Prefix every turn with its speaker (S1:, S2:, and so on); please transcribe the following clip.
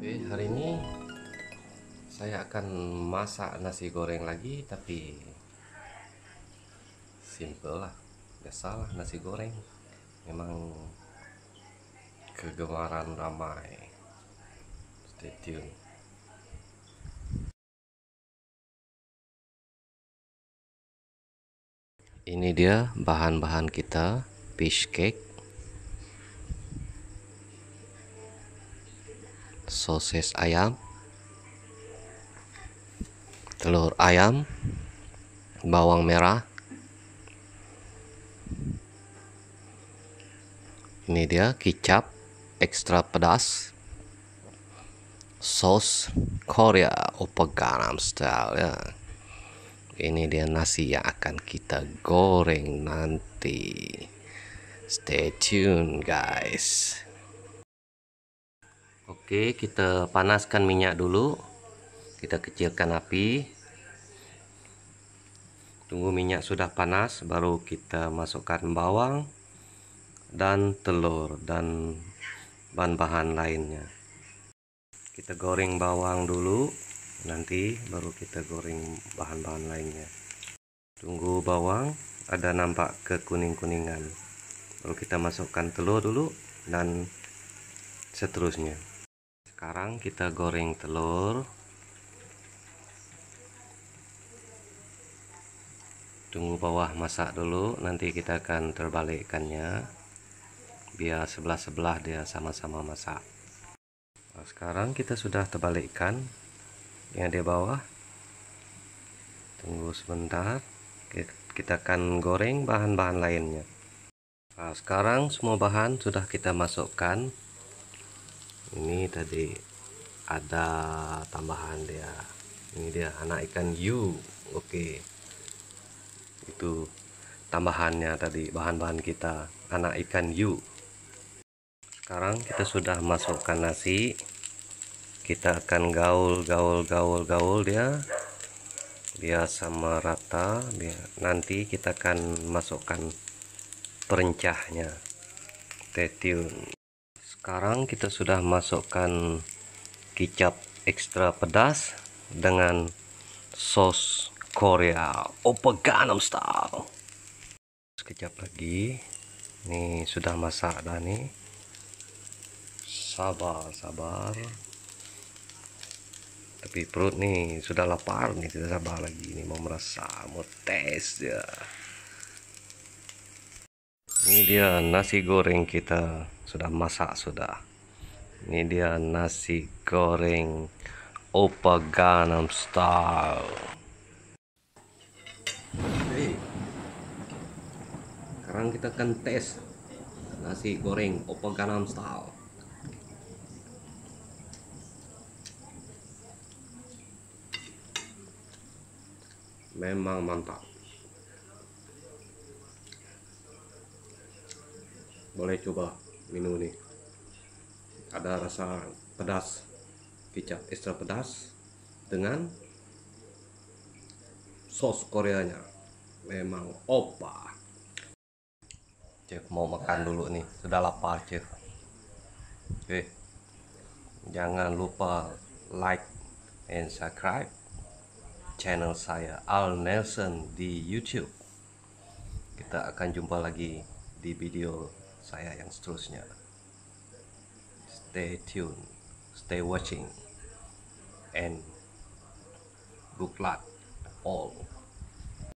S1: Oke, hari ini saya akan masak nasi goreng lagi tapi simple lah biasalah nasi goreng. Memang kegemaran ramai. Stay tune. Ini dia bahan-bahan kita fish cake sosis ayam. Telur ayam. Bawang merah. Ini dia kicap ekstra pedas. Sos Korea Oppa Gangnam Style ya. Ini dia nasi yang akan kita goreng nanti. Stay tune guys oke kita panaskan minyak dulu. Kita kecilkan api. Tunggu minyak sudah panas baru kita masukkan bawang dan telur dan bahan-bahan lainnya. Kita goreng bawang dulu nanti baru kita goreng bahan-bahan lainnya. Tunggu bawang ada nampak kekuning-kuningan. Baru kita masukkan telur dulu dan seterusnya sekarang kita goreng telur. Tunggu bawah masak dulu nanti kita akan terbalikkannya. Biar sebelah-sebelah dia sama-sama masak. Nah, sekarang kita sudah terbalikkan yang di bawah. Tunggu sebentar kita akan goreng bahan-bahan lainnya. Nah, sekarang semua bahan sudah kita masukkan ini tadi ada tambahan dia. Ini dia anak ikan hiu oke. Itu tambahannya tadi bahan-bahan kita. Anak ikan hiu sekarang kita sudah masukkan nasi. Kita akan gaul gaul gaul gaul dia. Dia sama rata. Dia nanti kita akan masukkan perencahnya stay sekarang kita sudah masukkan kicap ekstra pedas dengan sos Korea Oppa Gangnam Style. Sekejap lagi. Ini sudah masak dah nih sabar sabar. Tapi perut nih sudah lapar nih tidak sabar lagi. Ini mau merasa mau tes ya ini dia nasi goreng kita sudah masak sudah. Ini dia nasi goreng Oppa Gangnam Style. Oke. sekarang kita akan tes nasi goreng Oppa Gangnam Style. Memang mantap. Boleh coba minum nih ada rasa pedas kicap ekstra pedas dengan sos koreanya. Memang opa. Cek mau makan dulu nih. Sudah lapar cek oke. Jangan lupa like and subscribe channel saya Al Nelson di YouTube. Kita akan jumpa lagi di video saya yang seterusnya. Stay tune, stay watching, and good luck all.